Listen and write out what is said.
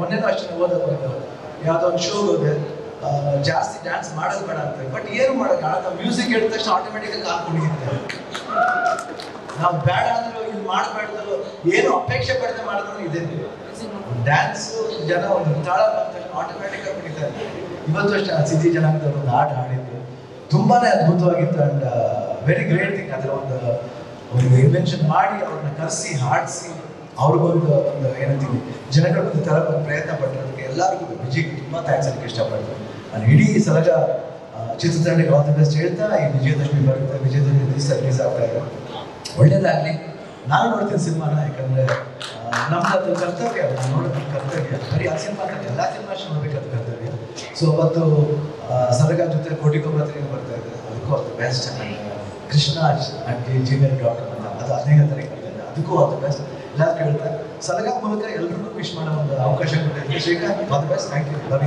ಮೊನ್ನೆನೂ ಅಷ್ಟೇ ಓದ ಬಂದು ಯಾವುದೋ ಒಂದು ಶೋ ಇದೆ. ಜಾಸ್ತಿ ಡ್ಯಾನ್ಸ್ ಮಾಡೋದು ಬೇಡ ಅಂತ. ಬಟ್ ಏನು ಮಾಡೋದು? ಆಗ ಮ್ಯೂಸಿಕ್ ಹೇಳಿದ ತಕ್ಷಣ ಆಟೋಮೆಟಿಕ್ ಹಾಕಿ ಕುಣಿಯುತ್ತೆ. ನಾವು ಬೇಡ ಅಂದ್ರೂ, ಇದು ಮಾಡಬೇಡದ್ರು ಏನು ಅಪೇಕ್ಷೆ ಪಡೆದು ಮಾಡಿದ್ರು ಇದೆ ಡ್ಯಾನ್ಸ್ ಜನ ಒಂದು ತಾಳ ಬಂದ ತಕ್ಷಣ ಆಟೋಮೆಟಿಕ್ ಆಗಿ ಕುಣಿತಾರೆ. ಇವತ್ತು ಅಷ್ಟೇ ಆ ಸಿದ್ಧಿ ಜನಾಂಗದ ಒಂದು ಹಾಡು ಹಾಡಿದ್ದು ತುಂಬಾನೇ ಅದ್ಭುತವಾಗಿತ್ತು ಅಂಡ್ ವೆರಿ ಗ್ರೇಟ್ ಥಿಂಗ್ ಅದರ ಒಂದು ಒಂದು ಇನ್ವೆನ್ಷನ್ ಮಾಡಿ ಅವ್ರನ್ನ ಕರೆಸಿ, ಹಾಡಿಸಿ ಅವ್ರಿಗೊಂದು ಒಂದು ಏನಂತೀವಿ ಜನಗಳಿಗೊಂದು ಥರ ಪ್ರಯತ್ನ ಪಟ್ಟಿರೋದಕ್ಕೆ ಎಲ್ಲರಿಗೂ ವಿಜಯ್ಗೆ ತುಂಬ ಥ್ಯಾಂಕ್ಸ್ ಅದಕ್ಕೆ ಇಷ್ಟಪಡ್ತೀನಿ. ನಾನು ಇಡೀ ಸಲಗ ಚಿತ್ರತಂಡಕ್ಕೆ ಆಲ್ ಬೆಸ್ಟ್ ಹೇಳ್ತಾ, ಈ ವಿಜಯದಶಮಿ ಬರುತ್ತೆ, ವಿಜಯದಶಮಿ ದಿವಸ ರಿಲೀಸ್ ಆಗ್ತಾ ಇದೆ. ಒಳ್ಳೇದಾಗಲಿ. ನಾನು ನೋಡ್ತೀನಿ ಸಿನಿಮಾನ ಯಾಕಂದ್ರೆ ನಮ್ಮದು ಕರ್ತವ್ಯ ನೋಡೋದು ಕರ್ತವ್ಯ. ಬರೀ ಆ ಸಿನಿಮಾ ಎಲ್ಲ ಸಿನಿಮಾ ನೋಡ್ಬೇಕಾದ ಕರ್ತವ್ಯ. ಸೊ ಅವತ್ತು ಸರಗ ಜೊತೆ ಕೋಟಿ ಗೊಬ್ಬರ ಬರ್ತಾ ಇದೆ. ಅದಕ್ಕೂ ಅದು ಬೆಸ್ಟ್ ಕೃಷ್ಣ ಜೂನಿಯರ್ ಡಾಕ್ಟರ್ ಅಂತ, ಅದು ಹದಿನೈದು ತಾರೀಕು ಅದಕ್ಕೂ ಅದು ಬೆಸ್ಟ್ ಎಲ್ಲ ಹೇಳ್ತಾರೆ. ಸಲಗಾ ಮೂಲಕ ಎಲ್ರಿಗೂ ವಿಶ್ ಮಾಡೋ ಒಂದು ಅವಕಾಶ ಕೊಟ್ಟಿದ್ದಕ್ಕೆ Srikanth best thank you love